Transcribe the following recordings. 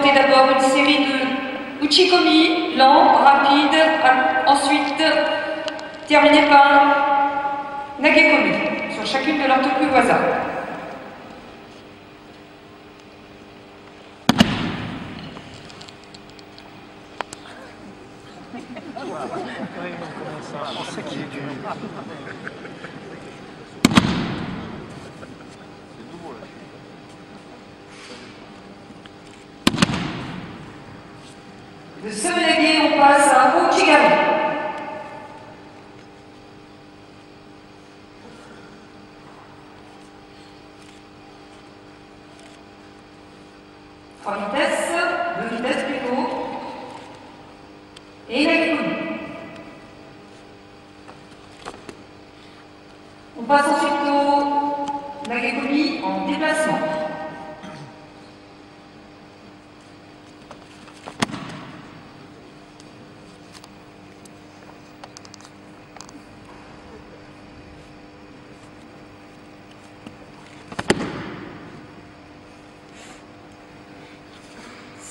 d'abord une série de uchikomi, lent, rapide, ensuite terminé par nagekomi, sur chacune de leurs tokuwaza. De Semenegué, on passe à Uchigami. Trois vitesses, deux vitesses plutôt. Et Nagekomi. On passe ensuite au Nagekomi en déplacement.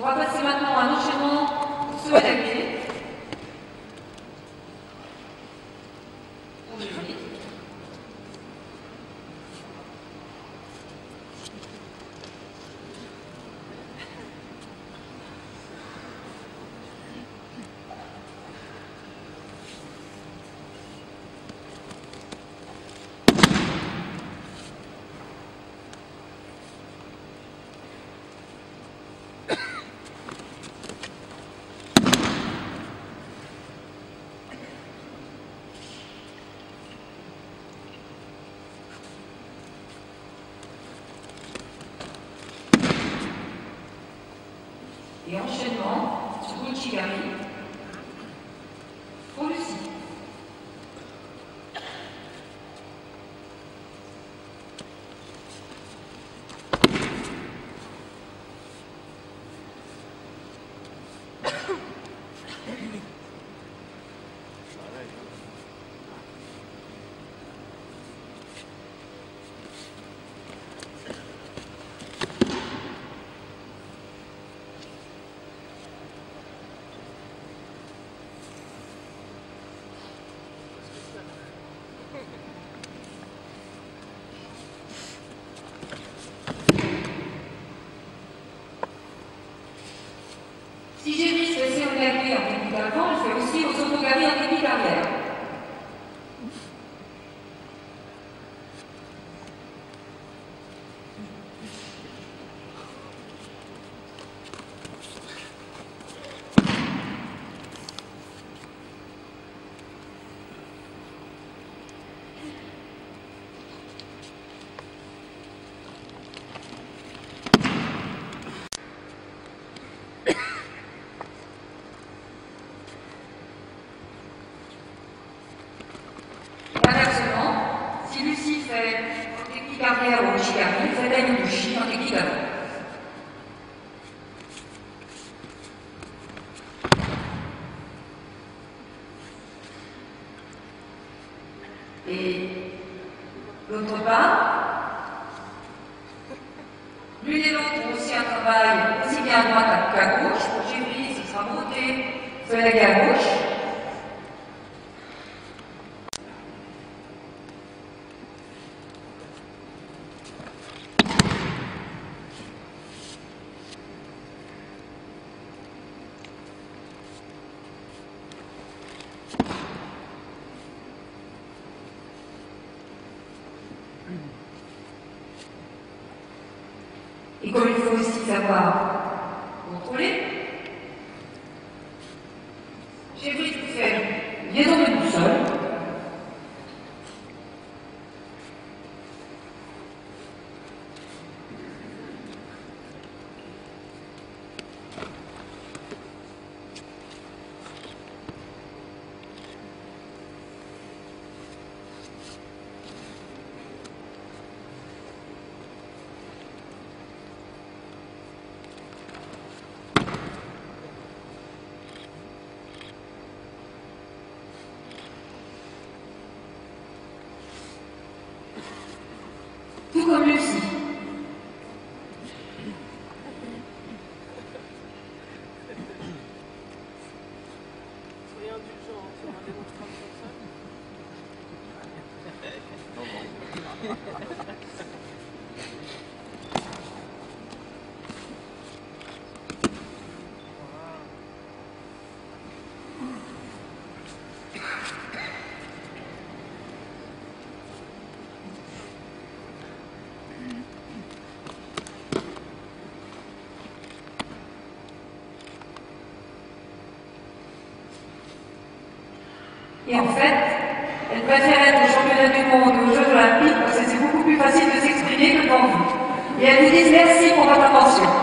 On va passer maintenant à un enchaînement sous la Et enchaînement sur. Pour séonagui en je fais aussi aux en arrière. Et inversement, si Lucie fait en technique arrière au Et l'autre part, l'une et l'autre ont aussi un travail aussi bien à droite qu'à gauche. Pour Gévry, ce sera monter Soyez nagué à gauche. Et comme il faut aussi savoir contrôler, j'ai voulu vous faire une liaison de どうも。Et en fait, elle préfère être au championnat du monde aux Jeux Olympiques parce que c'est beaucoup plus facile de s'exprimer que dans vous. Et elle vous dit merci pour votre attention.